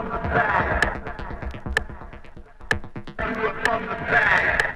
from the back. From the back.